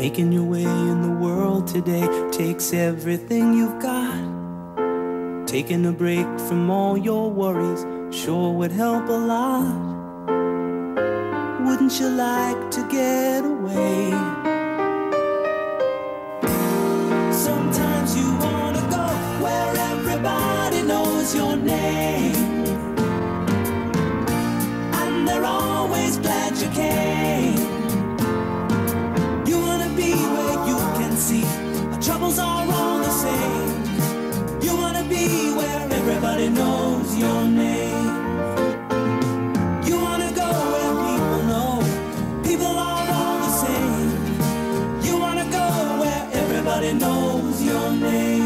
Making your way in the world today takes everything you've got. Taking a break from all your worries sure would help a lot. Wouldn't you like to get away? Sometimes you wanna go where everybody knows your name. Everybody knows your name.